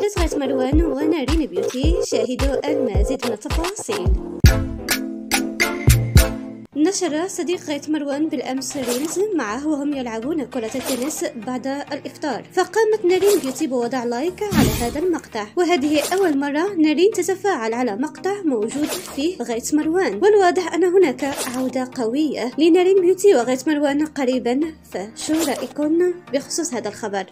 عودة مروان ونارين بيوتي شاهدوا المزيد من التفاصيل. نشر صديق مروان بالأمس reels معه وهم يلعبون كرة التنس بعد الإفطار. فقامت نارين بيوتي بوضع like على هذا المقطع. وهذه أول مرة نارين تتفاعل على مقطع موجود فيه غيث مروان. والواضح أن هناك عودة قوية لنارين بيوتي وغيث مروان قريبا. فشو رأيكم بخصوص هذا الخبر؟